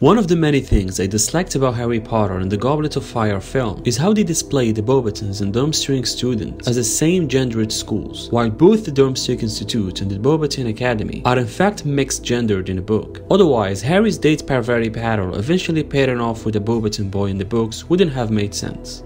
One of the many things I disliked about Harry Potter and the Goblet of Fire film is how they display the Beauxbatons and Durmstrang students as the same gendered schools, while both the Durmstrang Institute and the Beauxbaton Academy are in fact mixed gendered in the book. Otherwise, Harry's date Parvati Patil eventually pairing off with a Beauxbaton boy in the books wouldn't have made sense.